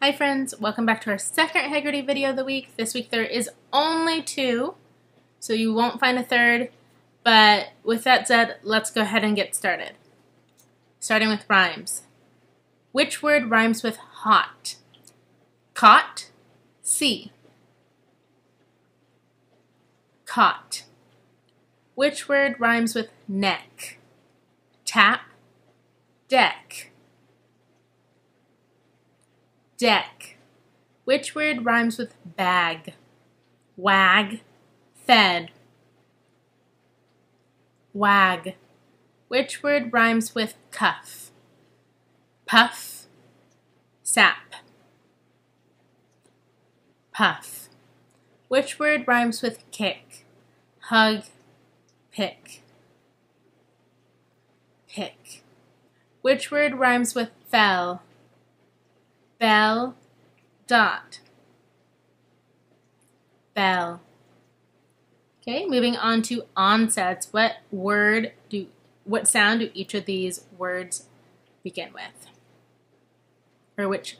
Hi friends, welcome back to our second Heggerty video of the week. This week there is only two, so you won't find a third, but with that said, let's go ahead and get started. Starting with rhymes. Which word rhymes with hot? Caught, C. Caught. Which word rhymes with neck? Tap, deck deck. Which word rhymes with bag? Wag, fed. Wag. Which word rhymes with cuff? Puff, sap. Puff. Which word rhymes with kick? Hug, pick. Pick. Which word rhymes with fell? Bell, dot. Bell. Okay, moving on to onsets. What word do, what sound do each of these words begin with? Or which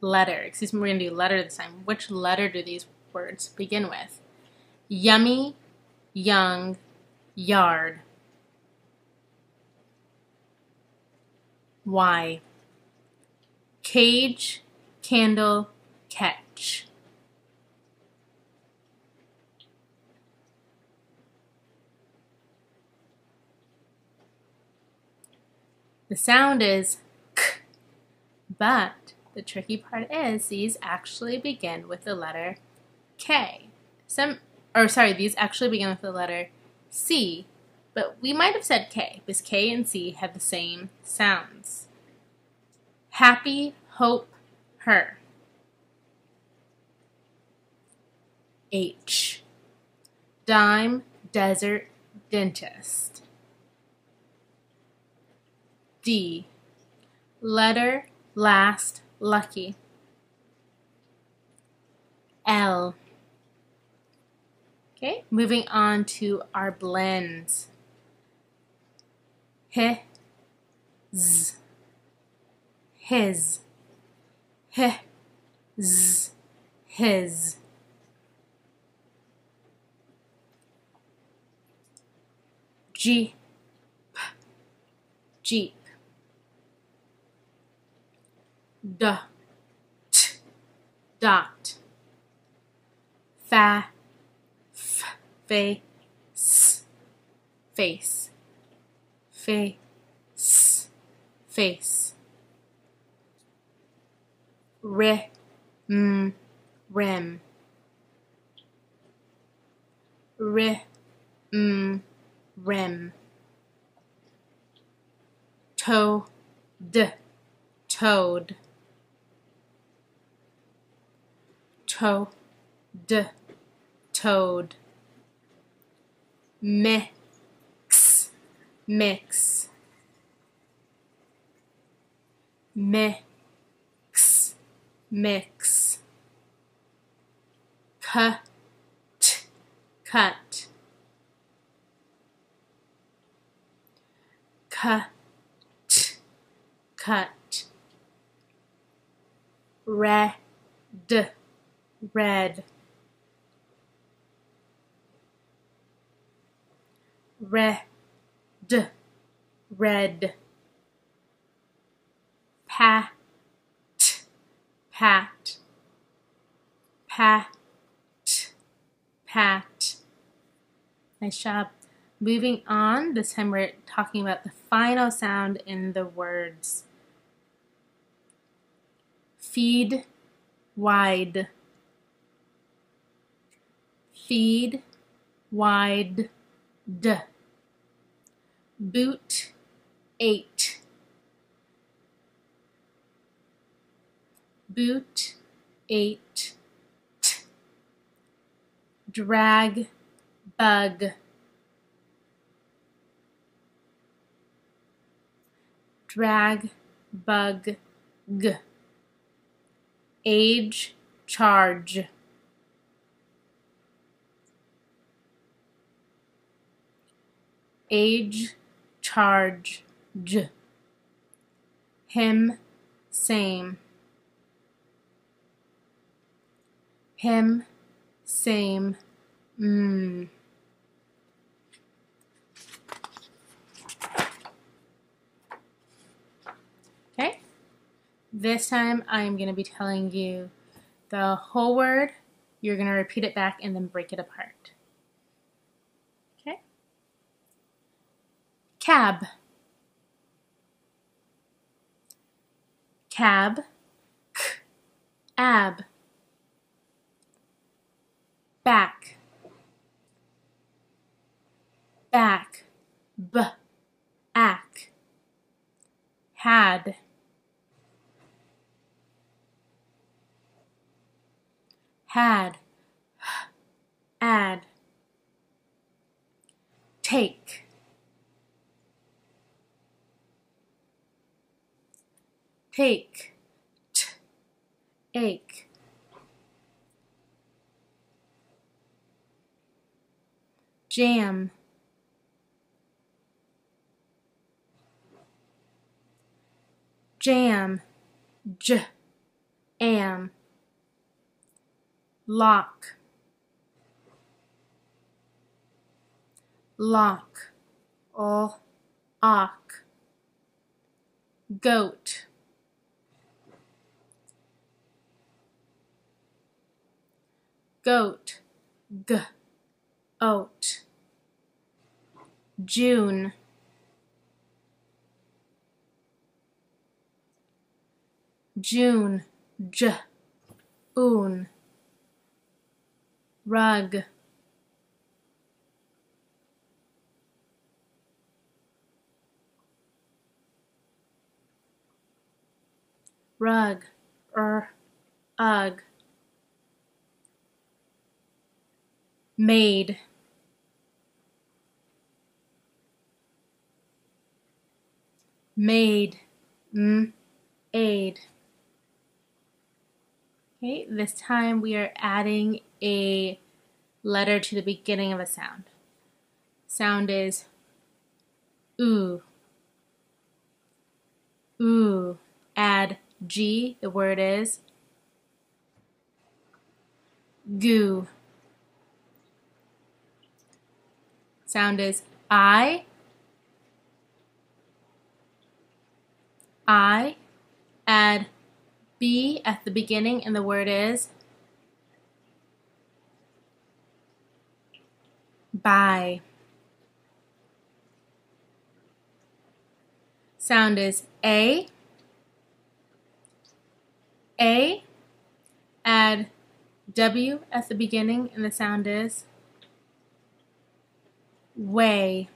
letter? Excuse me, we're going to do letter this time. Which letter do these words begin with? Yummy, young, yard. Why? Cage, candle, catch. The sound is k, but the tricky part is these actually begin with the letter K. Some, or sorry, these actually begin with the letter C, but we might have said K because K and C have the same sounds. Happy, hope, her. H. Dime, desert, dentist. D. Letter, last, lucky. L. Okay, moving on to our blends. H, Z his, his, his. Jeep, Jeep. Dot, dot. Fa, f, face, face, face, face rim, mm, rim, rim, mm, rim, toad, toad, toad, toad, mix, mix, mix mix, cut, cut, cut, cut, red, red, red, red, pat, pat, pat, pat. Nice job. Moving on, this time we're talking about the final sound in the words. Feed, wide. Feed, wide, d. Boot, eight. Boot, eight, t. drag, bug. Drag, bug, g. Age, charge. Age, charge, j. Him, same him, same, mmm. Okay, this time I'm going to be telling you the whole word. You're going to repeat it back and then break it apart. Okay? Cab. Cab. Ab. Back. Back. B. Ack. Had. had, add, take, take, t, ache, jam, jam, j, am. Lock. Lock. Or ark goat. Goat. G. Oat June. June. J. Oon. Rug. Rug. Er. Ugh made made m aid Okay, this time we are adding a letter to the beginning of a sound. Sound is ooh. Ooh. Add G, the word is goo. Sound is I. I. Add B at the beginning, and the word is buy. Sound is A. A. Add W at the beginning, and the sound is way.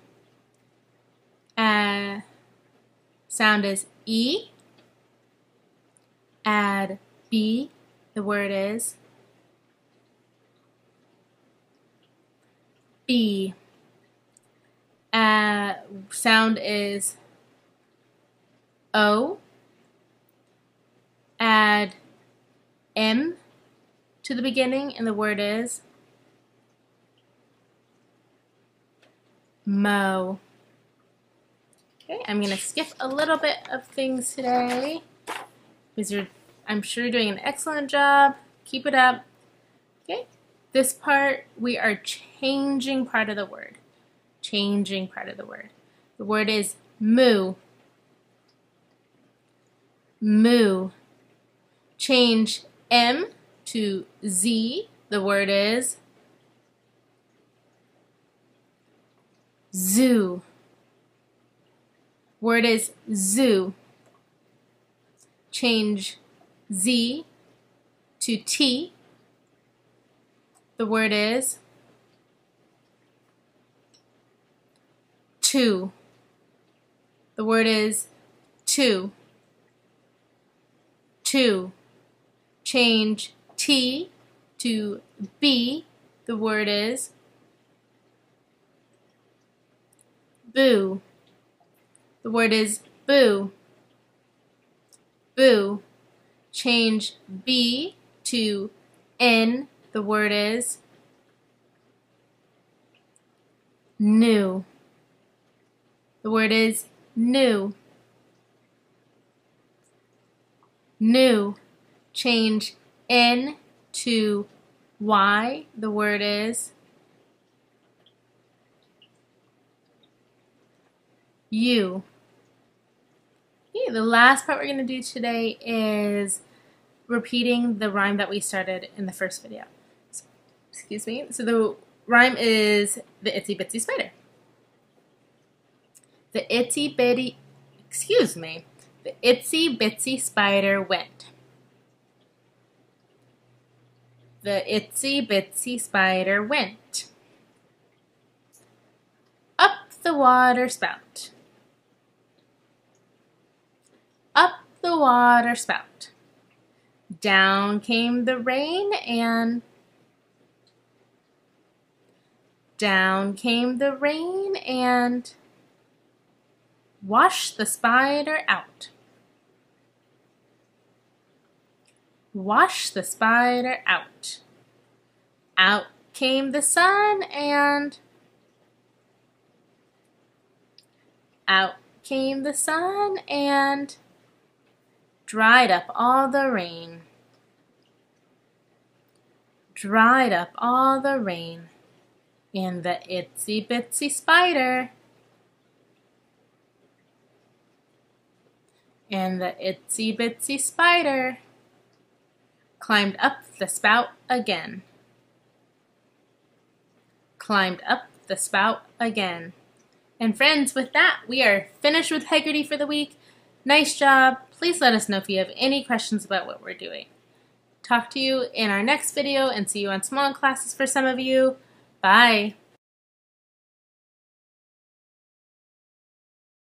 Uh, sound is E add B, the word is B. Uh, sound is O. Add M to the beginning, and the word is Mo. Okay, I'm going to skip a little bit of things today because you're, I'm sure you're doing an excellent job. Keep it up. Okay, this part, we are changing part of the word. Changing part of the word. The word is moo. Moo. Change M to Z. The word is zoo. Word is zoo change Z to T. The word is two. The word is two. Two. Change T to B. The word is boo. The word is boo boo. Change B to N. The word is new. The word is new. New. Change N to Y, the word is you. Okay, the last part we're going to do today is repeating the rhyme that we started in the first video. So, excuse me. So the rhyme is the itsy bitsy spider. The itsy bitty, excuse me, the itsy bitsy spider went. The itsy bitsy spider went up the water spout. Up the water spout. Down came the rain and down came the rain and washed the spider out. Wash the spider out. Out came the sun and out came the sun and dried up all the rain. Dried up all the rain. And the itsy bitsy spider. And the itsy bitsy spider climbed up the spout again. Climbed up the spout again. And friends, with that, we are finished with Heggerty for the week. Nice job. Please let us know if you have any questions about what we're doing. Talk to you in our next video and see you on small classes for some of you. Bye.